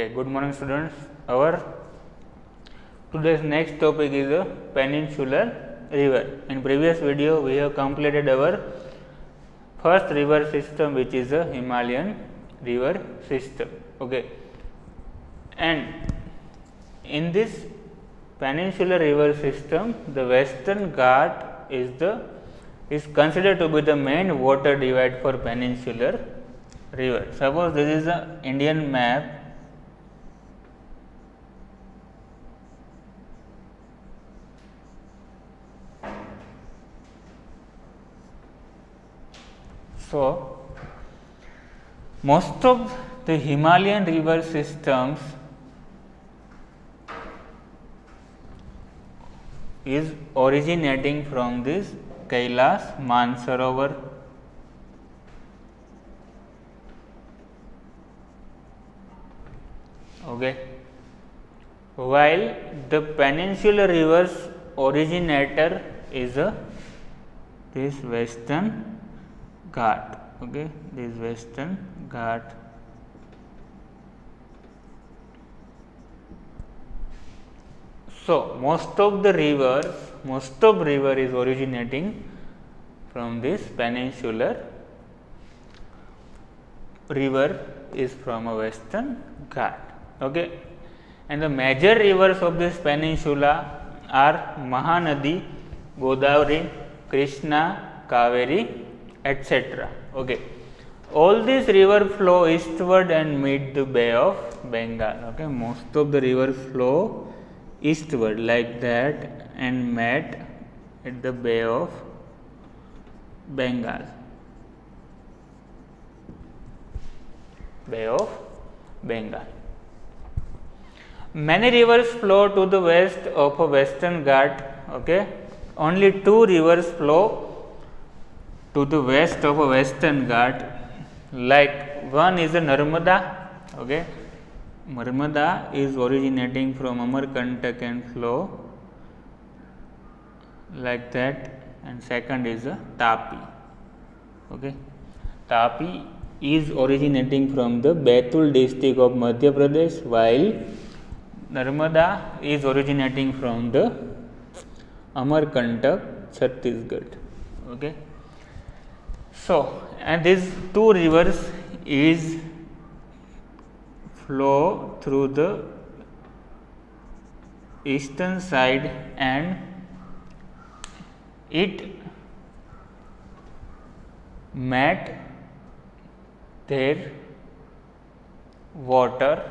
Okay, good morning students. Our today's next topic is the peninsular river. In previous video, we have completed our first river system, which is the Himalayan river system. Okay, and in this peninsular river system, the Western Ghat is the is considered to be the main water divide for peninsular river. Suppose this is the Indian map So, most of the Himalayan river systems is originating from this Kailas Mansarovar. Okay. While the peninsular rivers originator is a this western Ghat. Okay, this western Ghat. So, most of the rivers, most of river is originating from this peninsular river is from a western Ghat. Okay. And the major rivers of this peninsula are Mahanadi, Godavari, Krishna, Kaveri, etc. Okay. All these river flow eastward and meet the Bay of Bengal. Okay. Most of the rivers flow eastward like that and met at the Bay of Bengal. Bay of Bengal. Many rivers flow to the west of a western Ghat. Okay. Only two rivers flow to the west of a western Ghat. Like one is the Narmada. Okay. Narmada is originating from Amarkantak and flow like that and second is the Tapi. Okay. Tapi is originating from the Betul district of Madhya Pradesh while Narmada is originating from the Amarkantak Chhattisgarh. Okay. So, and these two rivers is flow through the eastern side and it met their water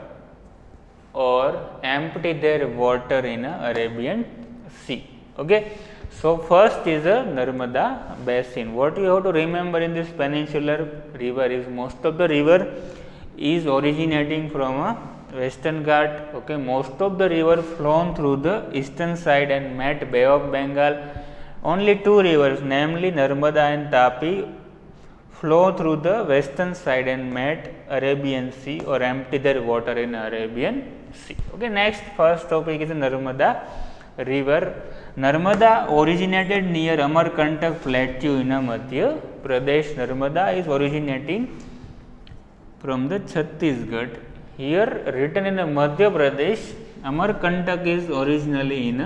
or empty their water in a Arabian Sea. Okay. So, first is a Narmada basin. What you have to remember in this peninsular river is most of the river is originating from a western Ghat. Okay. Most of the river flown through the eastern side and met Bay of Bengal. Only two rivers namely Narmada and Tapi flow through the western side and met Arabian Sea or empty their water in Arabian Sea. Okay. Next first topic is the Narmada river. Narmada originated near Amarkantak plateau in Madhya Pradesh Narmada is originating from the Chhattisgarh here written in Madhya Pradesh Amarkantak is originally in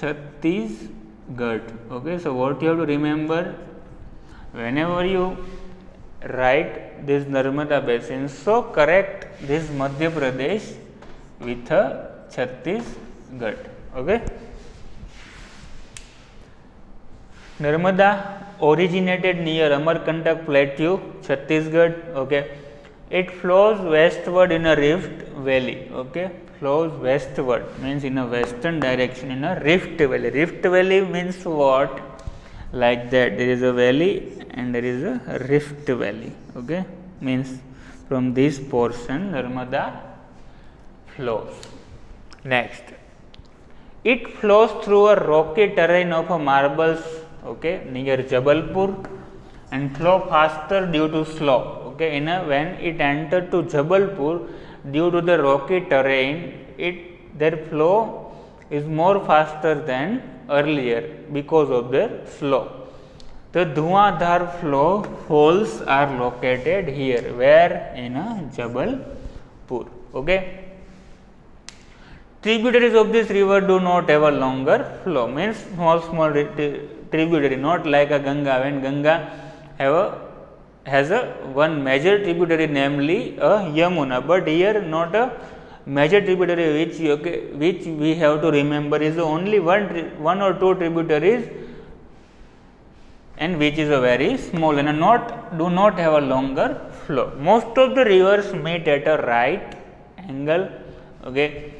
Chhattisgarh okay so what you have to remember whenever you write this Narmada basin so correct this Madhya Pradesh with Chhattisgarh okay? Narmada originated near Amarkantak plateau, Chhattisgarh. Okay. It flows westward in a rift valley. Okay. Flows westward means in a western direction in a rift valley. Rift valley means what? Like that there is a valley and there is a rift valley. Okay. Means from this portion Narmada flows. Next. It flows through a rocky terrain of a marbles okay, near Jabalpur and flow faster due to slope. Okay, in a, when it entered to Jabalpur due to the rocky terrain, it their flow is more faster than earlier because of their slope. The Dhuandhar flow holes are located here where in a Jabalpur. Okay. Tributaries of this river do not have a longer flow means small small tributary not like a Ganga when Ganga have a has a one major tributary namely a Yamuna, but here not a major tributary which okay, which we have to remember is only one one or two tributaries and which is a very small and not do not have a longer flow. Most of the rivers meet at a right angle. Okay.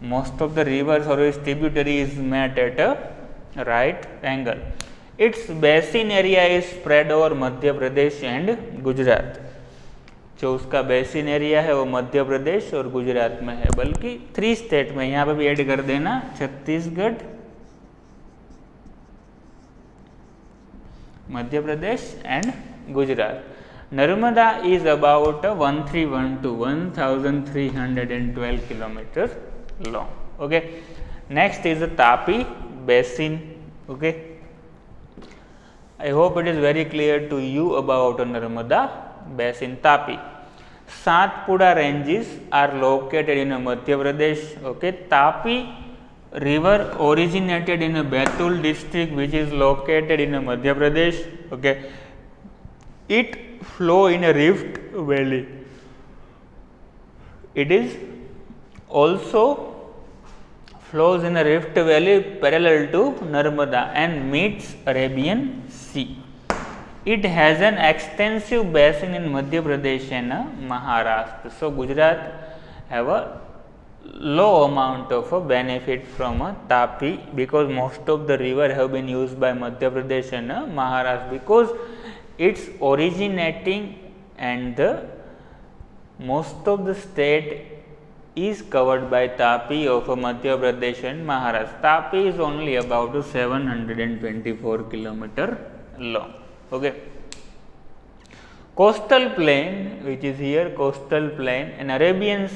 Most of the rivers or its tributaries met at a right angle. Its basin area is spread over Madhya Pradesh and Gujarat. जो उसका basin area है वो मध्य प्रदेश और गुजरात में है। बल्कि three state में, यहाँ पे भी ऐड कर देना Chhattisgarh Madhya Pradesh and Gujarat Narmada is about one three one two one thousand three hundred and twelve kilometre long okay next is Tapi basin okay? I hope it is very clear to you about narmada basin tapi. Satpura ranges are located in madhya pradesh okay? Tapi river originated in betul district which is located in madhya pradesh okay? It flow in a rift valley. It is also flows in a rift valley parallel to Narmada and meets Arabian Sea. It has an extensive basin in Madhya Pradesh and Maharashtra. So, Gujarat have a low amount of a benefit from a Tapi because most of the river have been used by Madhya Pradesh and Maharashtra because its originating and the most of the state is covered by Tapi of Madhya Pradesh and Maharashtra. Tapi is only about 724 kilometer long. Okay. Coastal plain which is here coastal plain and Arabian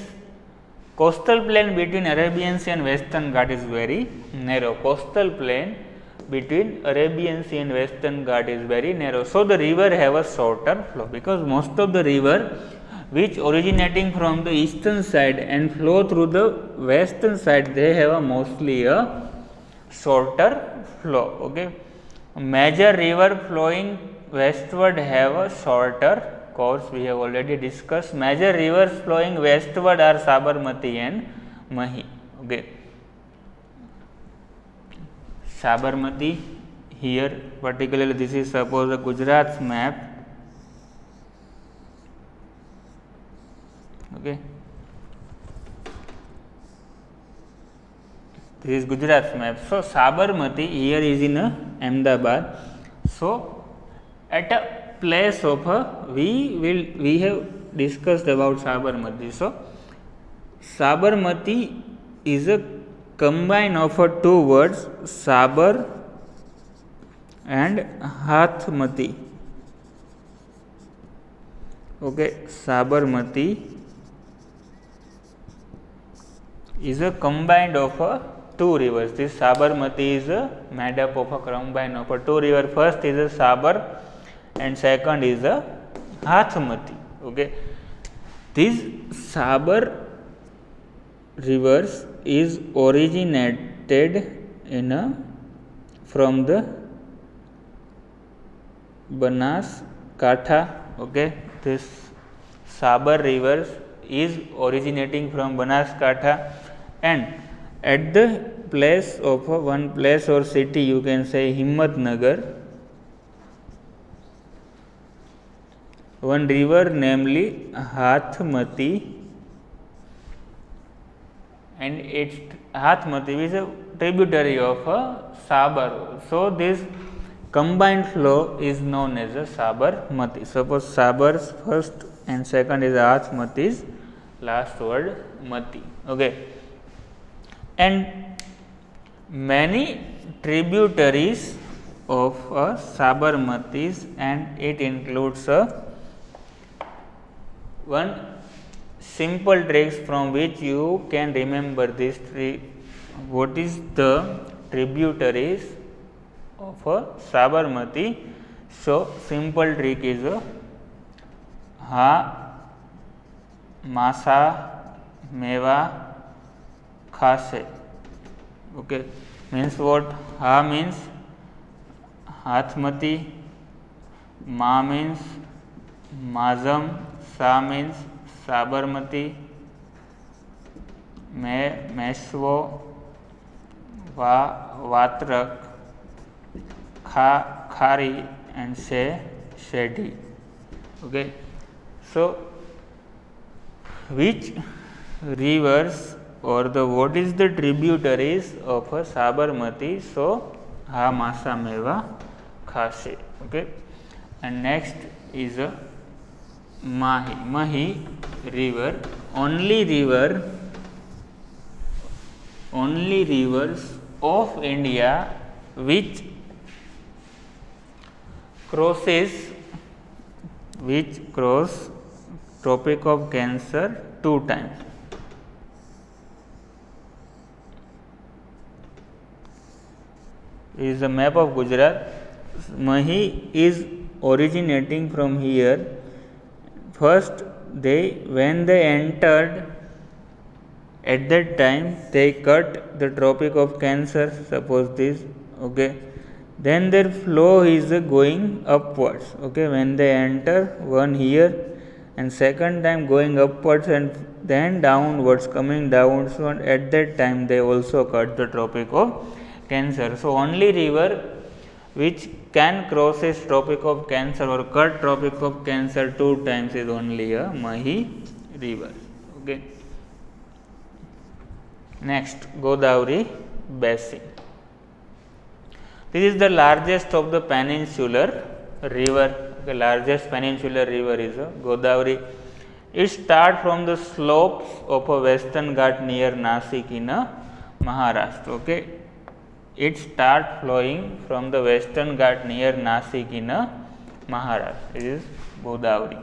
coastal plain between Arabian Sea and Western Ghat is very narrow. Coastal plain between Arabian Sea and Western Ghat is very narrow. So, the river have a shorter flow because most of the river which originating from the eastern side and flow through the western side they have a mostly a shorter flow. Okay? Major river flowing westward have a shorter course we have already discussed. Major rivers flowing westward are sabarmati and mahi okay? Sabarmati here particularly this is suppose a gujarat's map okay This is Gujarat's map. So, Sabarmati here is in uh, Ahmedabad. So, at a place of a, we will we have discussed about Sabarmati. So, Sabarmati is a combine of a two words Sabar and Hathmati. Okay, Sabarmati is a combined of a two rivers. This Sabarmati is uh, made up of a combine of a two river. First is a Sabar and second is a Hathmati. Okay. This Sabar rivers is originated in a from the Banas Katha. Okay. This Sabar rivers is originating from Banaskatha and at the place of one place or city you can say Himmatnagar one river namely Hathmati and its Hathmati is a tributary of a Sabar. So, this combined flow is known as a Sabarmati. Suppose Sabar's first and second is Hathmati's last word Mati. Okay and many tributaries of a Sabarmatis and it includes a one simple tricks from which you can remember this tree what is the tributaries of a Sabarmati. So, simple trick is a Ha, Masa, मेवा खासे okay? Means what? Ha means hathmati ma means mazam sa means sabarmati me meswo va vatrak kha khari and se shedi. Okay? So which rivers or the what is the tributaries of a Sabarmati. So, ha masa meva khase. Okay. And next is a Mahi. Mahi river, only river, only rivers of India which crosses which cross Tropic of Cancer two times. Is a map of Gujarat. Mahi is originating from here. First, they when they entered at that time they cut the Tropic of Cancer. Suppose this, okay. Then their flow is going upwards. Okay, when they enter one here and second time going upwards and then downwards coming downwards. So at that time they also cut the Tropic of cancer. So, only river which can cross a tropic of cancer or cut tropic of cancer two times is only a Mahi river. Okay. Next Godavari basin. This is the largest of the peninsular river. The largest peninsular river is uh, Godavari. It starts from the slopes of a western Ghat near Nasik in a Maharashtra. Okay it start flowing from the western Ghat near Nasik in Maharashtra. It is Godavari.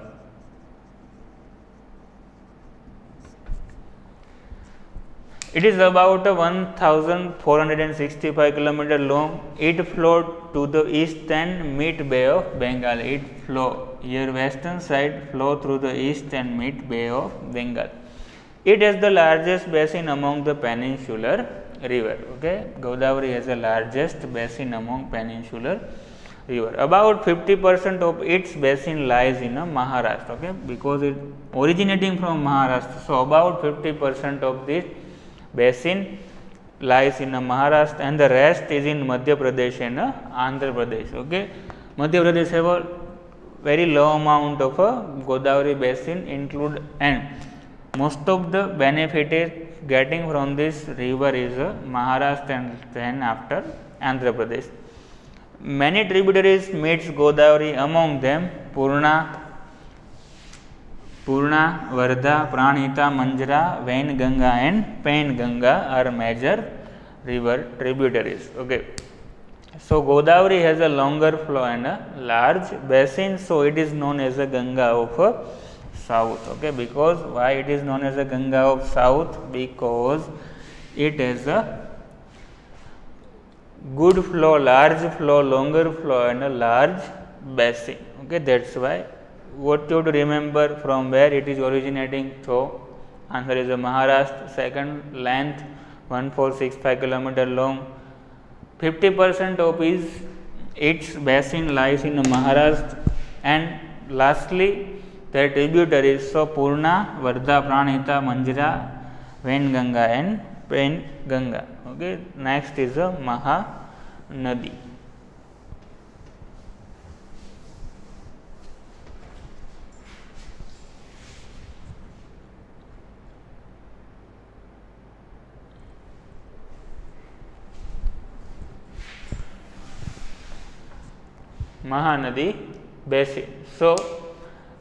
It is about 1465 kilometer long. It flowed to the east and mid Bay of Bengal. It flow here western side flow through the east and mid Bay of Bengal. It is the largest basin among the peninsular river. Okay. Godavari has the largest basin among peninsular river. About 50 percent of its basin lies in uh, Maharashtra okay, because it originating from Maharashtra. So, about 50 percent of this basin lies in uh, Maharashtra and the rest is in Madhya Pradesh and uh, Andhra Pradesh. Okay. Madhya Pradesh have a very low amount of a Godavari basin include and most of the benefit getting from this river is uh, Maharashtra and then after Andhra Pradesh. Many tributaries meets Godavari among them Purna, Purna, Vardha, Pranhita, Manjra, Vain Ganga and Pain Ganga are major river tributaries. Okay. So, Godavari has a longer flow and a large basin. So, it is known as a Ganga of uh, south okay? Because why it is known as a ganga of south? Because it has a good flow large flow longer flow and a large basin okay? That's why what you have to remember from where it is originating so answer is a maharashtra second length 1465 kilometer long 50 percent of is its basin lies in maharashtra. And lastly their tributaries so Purna, Vardha, Pranhita, Manjira, Vain Ganga and Pain Ganga. Okay. Next is a Maha Nadi. Mahanadi basin. So,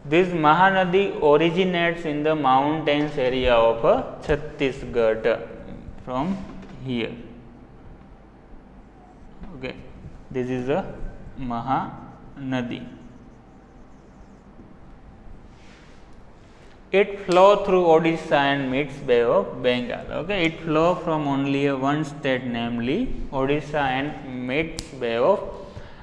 this Mahanadi originates in the mountains area of Chhattisgarh from here. Okay. This is a Mahanadi. It flow through Odisha and meets Bay of Bengal. Okay. It flow from only one state namely Odisha and meets Bay of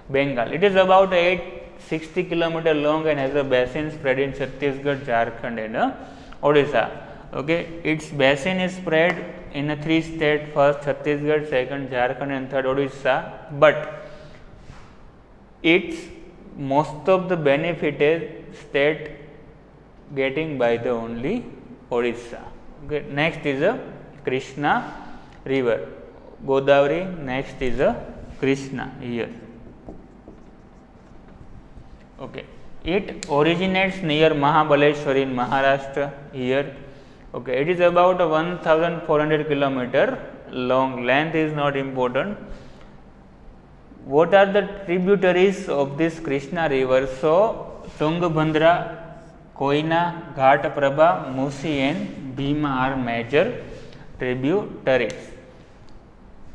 Bengal. It is about 8 60 kilometer long and has a basin spread in Chhattisgarh, Jharkhand and uh, Odisha. Okay, its basin is spread in a three state first Chhattisgarh, second Jharkhand and third Odisha, but its most of the benefit is state getting by the only Odisha. Okay. Next is a Krishna river, Godavari, next is a Krishna here. Okay. It originates near Mahabaleshwar in Maharashtra here. Okay. It is about 1400 kilometer long, length is not important. What are the tributaries of this Krishna river? So, Tungabhadra, Koina, Ghat Prabha, Musi and Bhima are major tributaries.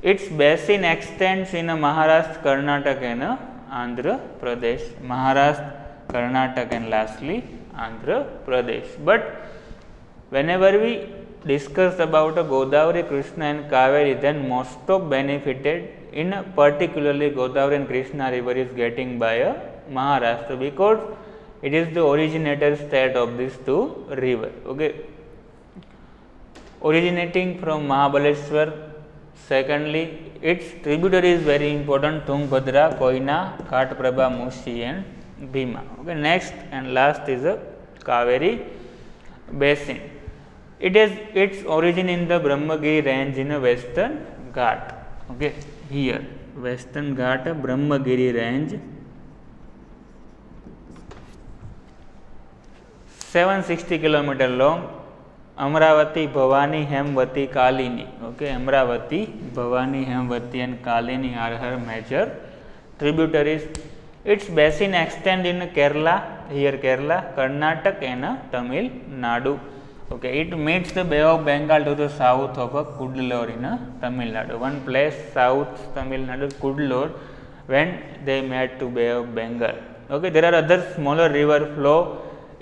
Its basin extends in Maharashtra, Karnataka and Andhra Pradesh. Maharashtra, Karnataka and lastly Andhra Pradesh. But whenever we discussed about Godavari, Krishna and Kaveri, then most of benefited in particularly Godavari and Krishna river is getting by a Maharashtra because it is the originator state of these two river. Okay. Originating from Mahabaleshwar, secondly its tributary is very important Tungabhadra, Koina, Ghatprabha, Musi and Bhima. Okay. Next and last is a Kaveri basin. It has its origin in the Brahmagiri range in a western Ghat. Okay. Here western Ghat Brahmagiri range 760 kilometer long Amaravati Bhavani Hemavati Kalini, okay, Amaravati Bhavani Hemavati and Kalini are her major tributaries its basin extend in Kerala here Kerala Karnataka and Tamil Nadu okay it meets the Bay of Bengal to the south of a Cuddalore in Tamil Nadu one place south Tamil Nadu Cuddalore when they met to Bay of Bengal okay there are other smaller river flow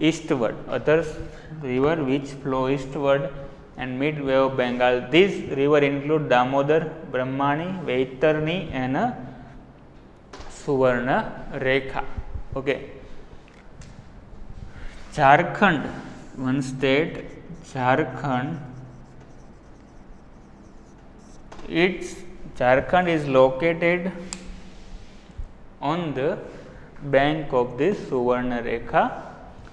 eastward others river which flow eastward and Bay of Bengal. These river include Damodar, Brahmani, Vaitarni and uh, Suvarna Rekha. Okay. Jharkhand, one state, Jharkhand, its Jharkhand is located on the bank of this Suvarna Rekha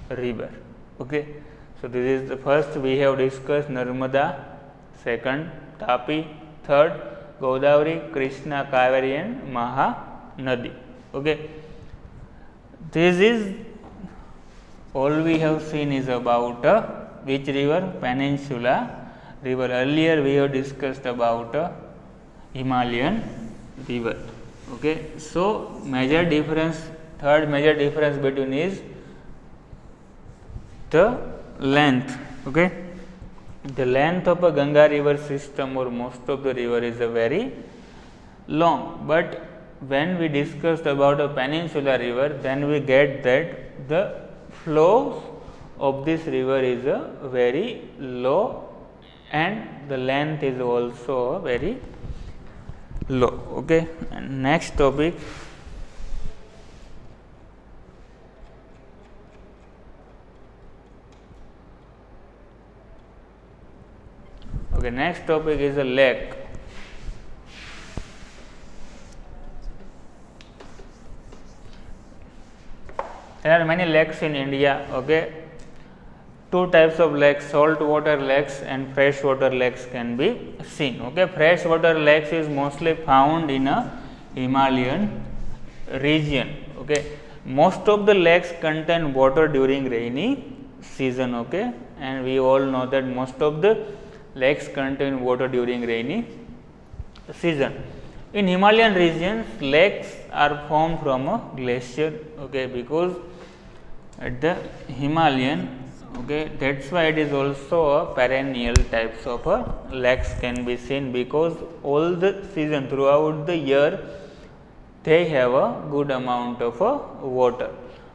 river. Okay. So, this is the first we have discussed Narmada, second Tapi, third Godavari, Krishna, Kaveri and Mahanadi. Okay. This is all we have seen is about uh, which river? Peninsula river. Earlier we have discussed about uh, Himalayan river. Okay. So, major difference, third major difference between is the length. Okay. The length of a Ganga river system or most of the river is a very long, but when we discussed about a peninsula river, then we get that the flows of this river is a very low and the length is also very low. Okay. And next topic Okay, next topic is a lake. There are many lakes in India. Okay, two types of lakes: salt water lakes and freshwater lakes can be seen. Okay, freshwater lakes is mostly found in a Himalayan region. Okay, most of the lakes contain water during rainy season. Okay, and we all know that most of the lakes contain water during rainy season. In Himalayan regions, lakes are formed from a glacier okay, because at the Himalayan okay, that is why it is also a perennial types of a lakes can be seen because all the season throughout the year they have a good amount of a water.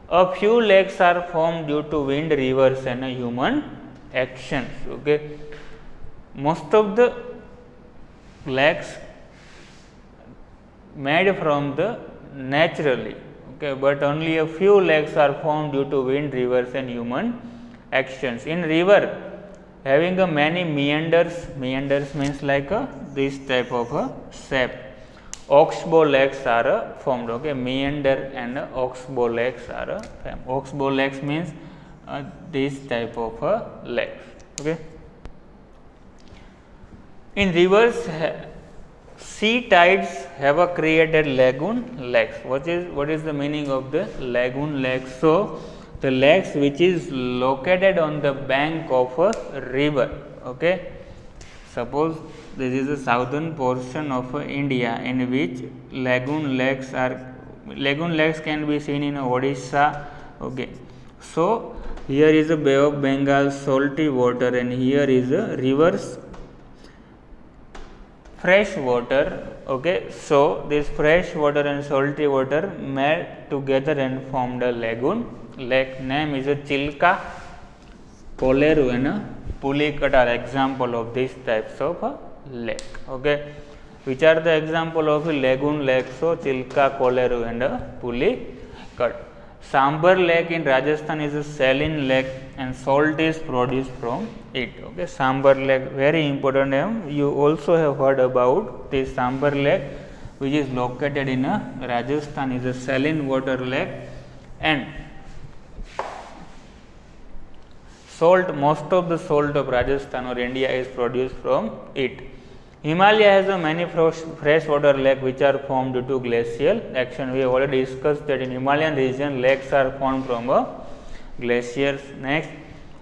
A few lakes are formed due to wind, rivers and human actions. Okay most of the lakes made from the naturally, okay, but only a few lakes are formed due to wind, rivers and human actions. In river having a many meanders, meanders means like a this type of a shape. Oxbow lakes are formed, okay, meander and oxbow lakes are formed. Oxbow lakes means uh, this type of uh, lakes, okay. In rivers, sea tides have created lagoon lakes. What is what is the meaning of the lagoon lakes? So, the lakes which is located on the bank of a river. Okay. Suppose this is the southern portion of India in which lagoon lakes are lagoon lakes can be seen in Odisha. Okay. So, here is a Bay of Bengal salty water and here is a rivers fresh water okay so this fresh water and salty water met together and formed a lagoon lake name is a chilka koleru and a pulikat are example of these types of a lake okay which are the example of a lagoon lake so chilka koleru and a pulikat Sambar lake in Rajasthan is a saline lake and salt is produced from it. Okay, Sambhar lake very important name. You also have heard about this Sambhar lake which is located in a Rajasthan is a saline water lake and salt most of the salt of Rajasthan or India is produced from it. Himalaya has a many freshwater lake which are formed due to glacial action. We have already discussed that in Himalayan region lakes are formed from a glaciers. Next,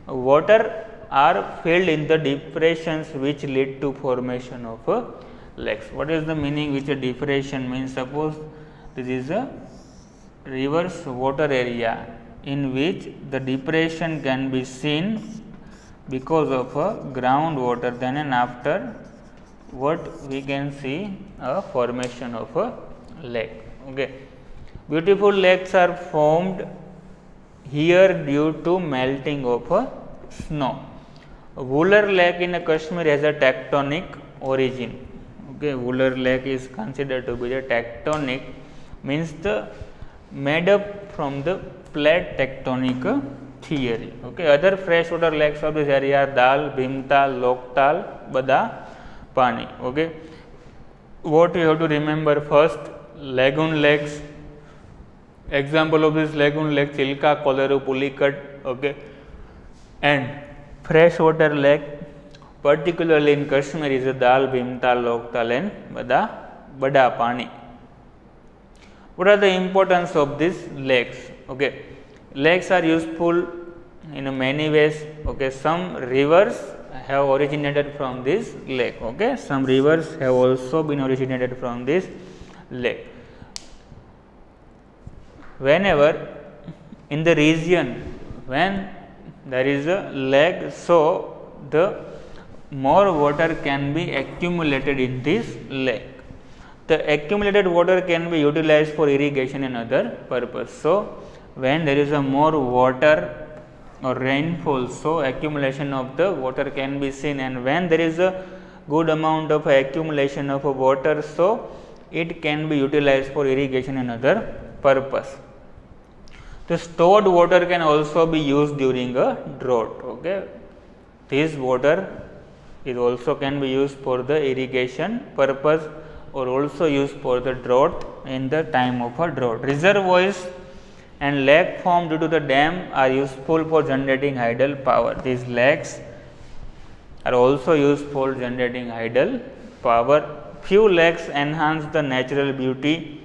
water are filled in the depressions which lead to formation of uh, a lakes. What is the meaning which a depression means? Suppose this is a reverse water area in which the depression can be seen because of uh, a groundwater then and after what we can see a formation of a lake. Okay. Beautiful lakes are formed here due to melting of a snow. Wular lake in Kashmir has a tectonic origin okay Wular lake is consider to be the tectonic means the made up from the plate tectonic theory okay other fresh water lakes of area Dal Bhimtal Loktal Bada Pani okay what you have to remember first lagoon lakes example of this lagoon lake Chilka Kolleru Pulicat okay and freshwater lake particularly in Kashmir is a Dal, Bhimtal, Loktal and Bada, Bada Pani. What are the importance of these lakes? Okay. Lakes are useful in many ways. Okay. Some rivers have originated from this lake okay some rivers have also been originated from this lake whenever in the region when there is a lake so the more water can be accumulated in this lake the accumulated water can be utilized for irrigation and other purpose so when there is a more water or rainfall. So, accumulation of the water can be seen and when there is a good amount of accumulation of water. So, it can be utilized for irrigation and other purpose. The stored water can also be used during a drought. Okay. This water is also can be used for the irrigation purpose or also used for the drought in the time of a drought. Reservoirs and lake formed due to the dam are useful for generating hydel power. These lakes are also used for generating hydel power. Few lakes enhance the natural beauty.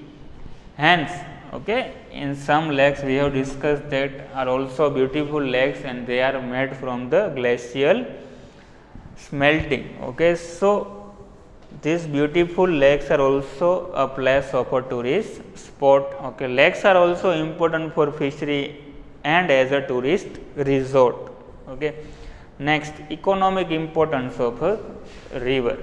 Hence, okay, in some lakes we have discussed that are also beautiful lakes and they are made from the glacial smelting. Okay. So, these beautiful lakes are also a place of a tourist spot. Okay. Lakes are also important for fishery and as a tourist resort. Okay. Next, economic importance of a river.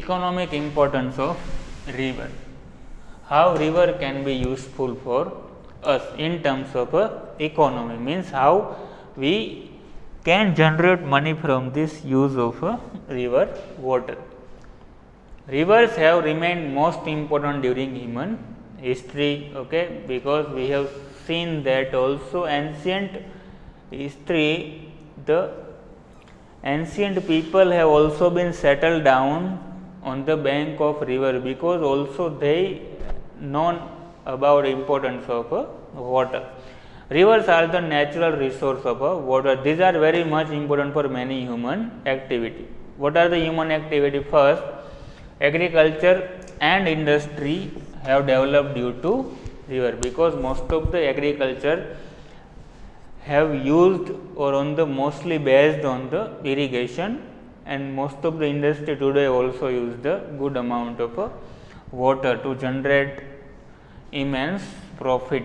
Economic importance of river. How river can be useful for us in terms of uh, economy means how we can generate money from this use of uh, river water. rivers have remained most important during human history okay because we have seen that also ancient history the ancient people have also been settled down on the bank of river because also they known about importance of uh, water. Rivers are the natural resource of uh, water. These are very much important for many human activity. What are the human activity? First agriculture and industry have developed due to river because most of the agriculture have used or on the mostly based on the irrigation and most of the industry today also use the good amount of uh, water to generate immense profit.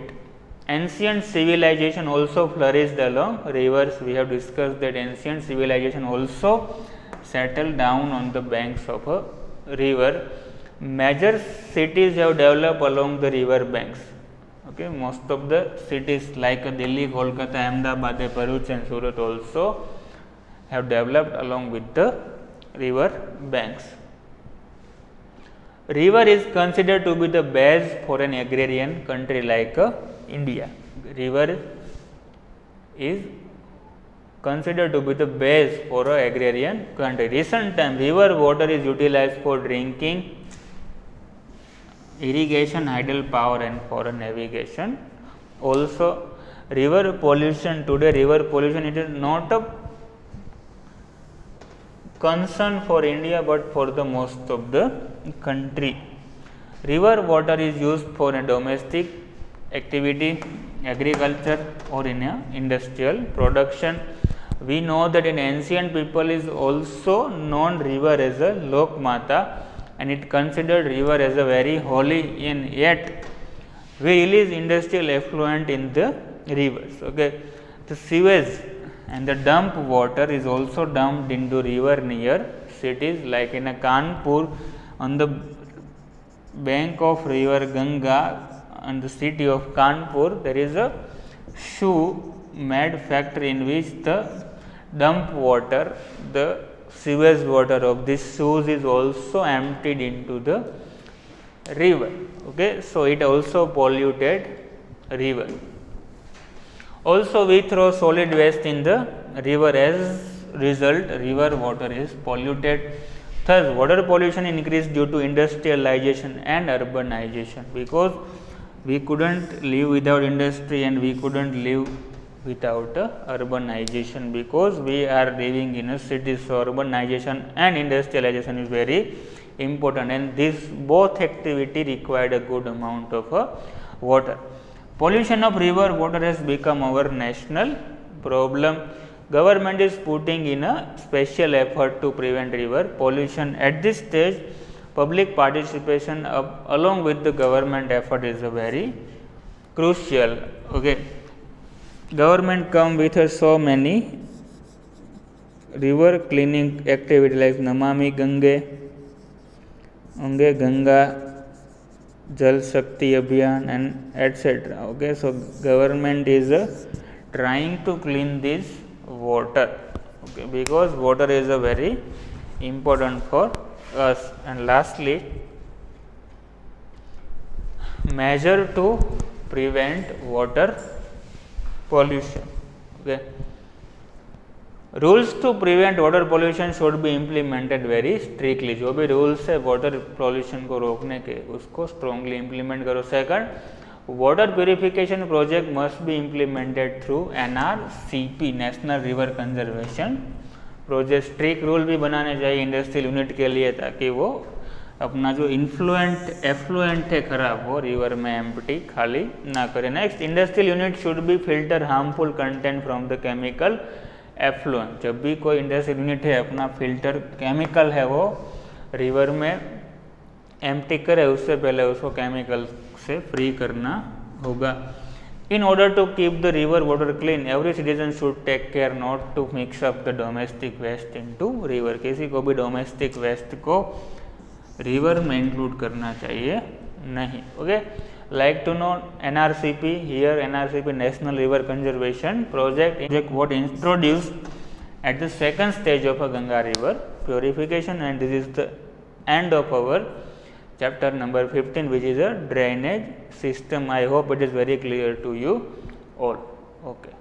Ancient civilization also flourished along rivers. We have discussed that ancient civilization also settled down on the banks of a river. Major cities have developed along the river banks okay most of the cities like delhi kolkata ahmedabad Bharuch and surat also have developed along with the river banks. River is considered to be the base for an agrarian country like uh, india. River is considered to be the base for a agrarian country. Recent time river water is utilized for drinking irrigation, hydel power and for navigation. Also river pollution today river pollution it is not a concern for India, but for the most of the country. River water is used for a domestic activity, agriculture or in a industrial production. We know that in ancient people is also known river as a Lok Mata and it considered river as a very holy and yet we release industrial effluent in the rivers. Okay. The sewage and the dump water is also dumped into river near cities like in a Kanpur on the bank of river Ganga and the city of Kanpur there is a shoe made factory in which the dump water the sewage water of this shoes is also emptied into the river. Okay. So, it also polluted river. Also, we throw solid waste in the river as result river water is polluted. Thus, water pollution increased due to industrialization and urbanization because we could not live without industry and we could not live without uh, urbanization because we are living in a city. So, urbanization and industrialization is very important and this both activity required a good amount of uh, water. Pollution of river water has become our national problem. Government is putting in a special effort to prevent river pollution. At this stage, public participation of, along with the government effort is a very crucial. Okay government come with so many river cleaning activity like Namami Gange, Ange Ganga, Jal Shakti Abhiyan and etc. Okay, so government is uh, trying to clean this water okay, because water is a very important for us. And lastly, measure to prevent water pollution. Okay. Rules to prevent water pollution should be implemented very strictly जो भी rules है water pollution को रोकने के, उसको strongly implement करो. Second water purification project must be implemented through N R C P national river conservation project strict rule भी बनाने चाहिए इंडस्ट्रियल यूनिट के लिए ताकि वो अपना जो इन्फ्लुएंट एफ्लुएंट है खराब, वो रिवर में एम्प्टी खाली ना करे. Next industrial unit should be filter harmful content from the chemical effluent जब भी कोई इंडस्ट्रियल यूनिट है, अपना फ़िल्टर केमिकल है वो रिवर में एम्प्टी करे, उससे पहले उसको केमिकल से फ्री करना होगा। In order to keep the river water clean every citizen should take care not to mix up the domestic waste into river किसी को भी डोमेस्टिक वेस्ट को रिवर में इंक्लूड करना चाहिए नहीं okay like to know NRCP here NRCP National River Conservation project, project what introduced at the second stage of a Ganga river purification and this is the end of our chapter number 15 which is a drainage system. I hope it is very clear to you all. Okay.